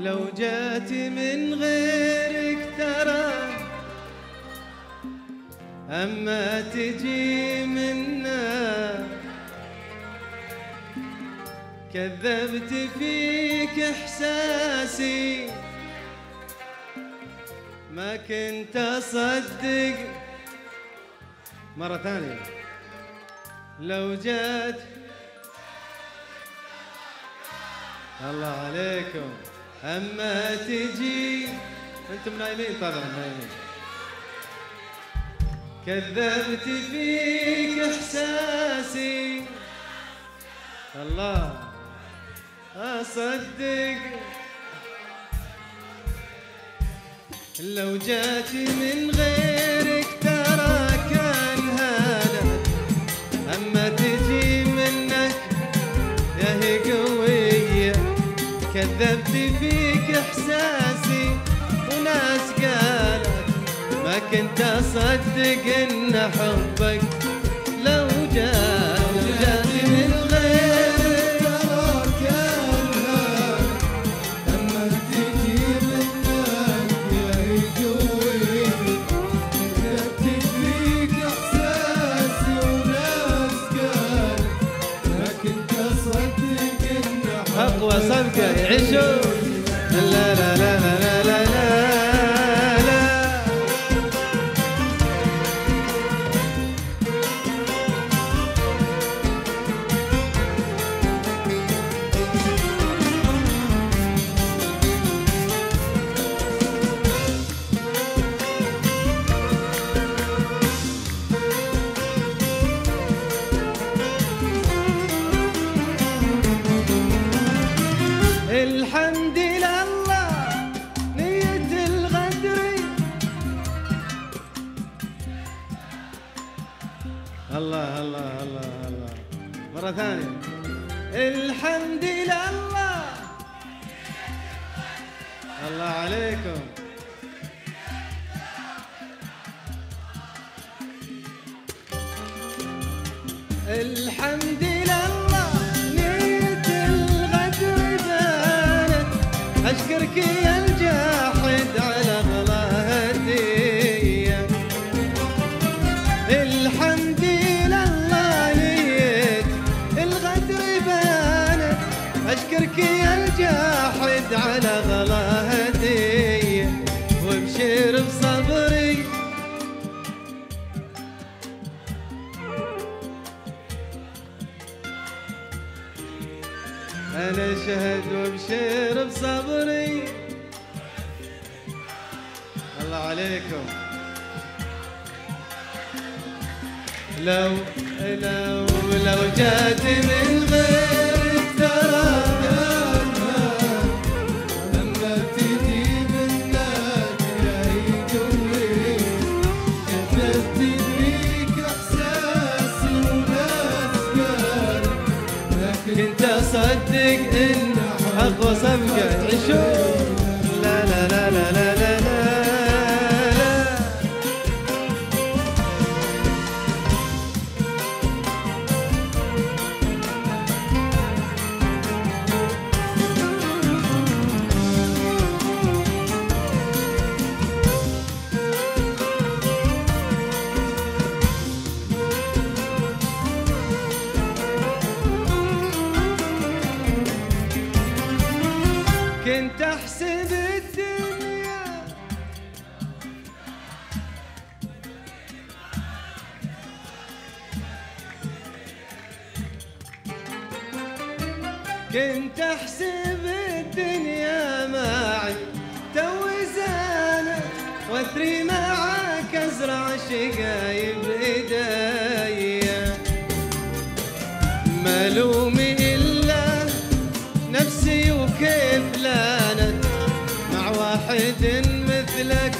لو جات من غيرك ترى أما تجي منا. كذبت فيك إحساسي. ما كنت أصدق. مرة ثانية. لو جات. الله عليكم. أما تجي أنتم نايمين؟ طبعا نايمين. كذبت فيك إحساسي. الله. أصدق. لو جات من غيرك كذبت فيك إحساسي وناس قالت ما كنت أصدق إن حبك لو جاء صبكه عشو؟ لا لا لا. الله الله الله الله. مرة ثانية. الحمد لله. الله عليكم. الحمد لله. نية الغدر بانت أشكرك يا أشكرك يا الجاحد على غلاهتي وابشر بصبري. أنا شهد وابشر بصبري. الله عليكم. لو لو لو جات من غير صدق إن أقوى سمكة عشو. لا لا لا لا, لا. كنت أحسب الدنيا معي توزانة وأثري معاك أزرع شقايب ايديا ملومي إلا نفسي وكيف لانت مع واحد مثلك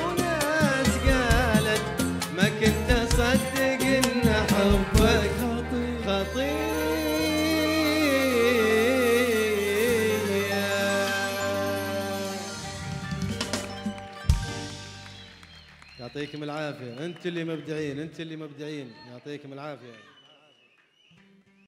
وناس قالت ما كنت أصدق إن حبك يعطيكم العافية. انت اللي مبدعين انت اللي مبدعين. يعطيكم العافية.